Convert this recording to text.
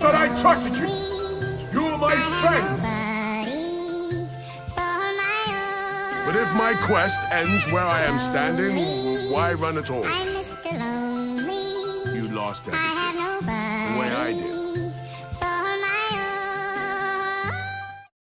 But I trusted you. You were my friend. But if my quest ends where I am standing, why run at all? You lost everything.